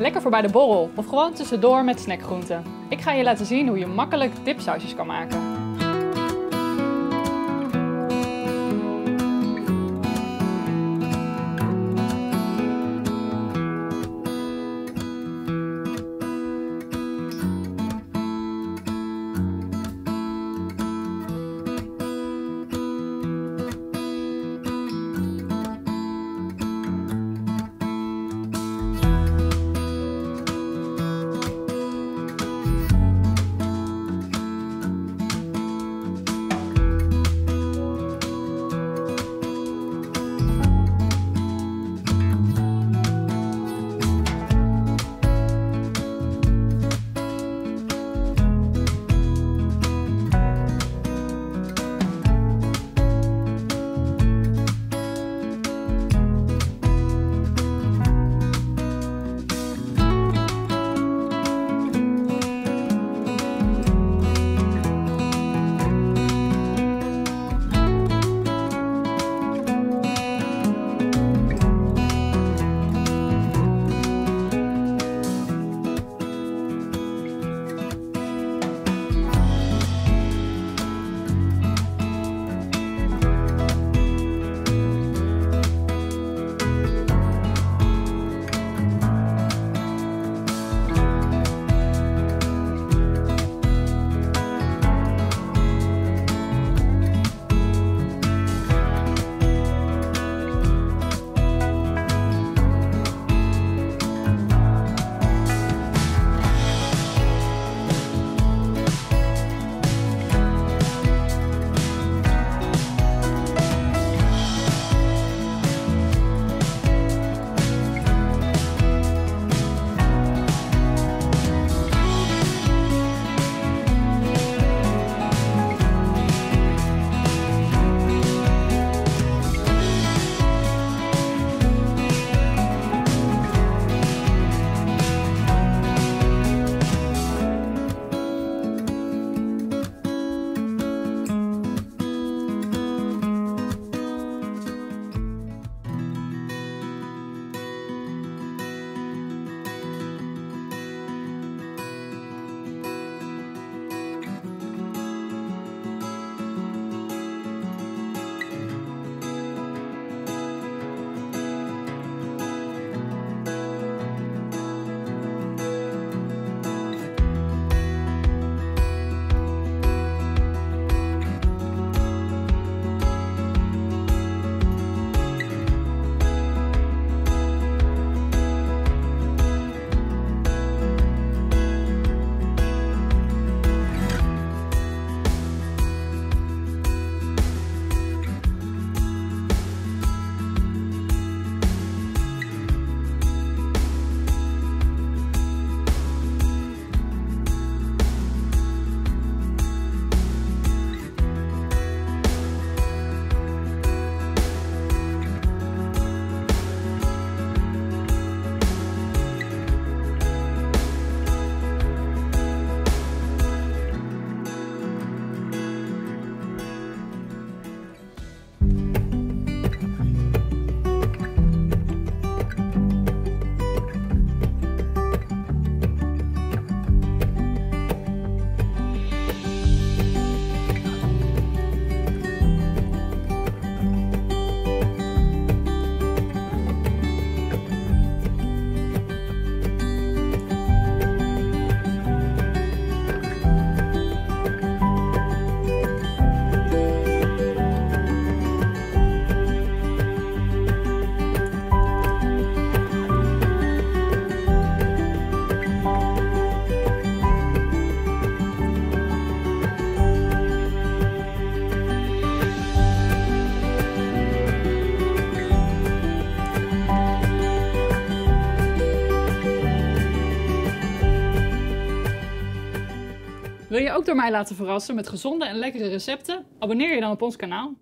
Lekker voor bij de borrel of gewoon tussendoor met snackgroenten. Ik ga je laten zien hoe je makkelijk dipsausjes kan maken. Wil je ook door mij laten verrassen met gezonde en lekkere recepten? Abonneer je dan op ons kanaal.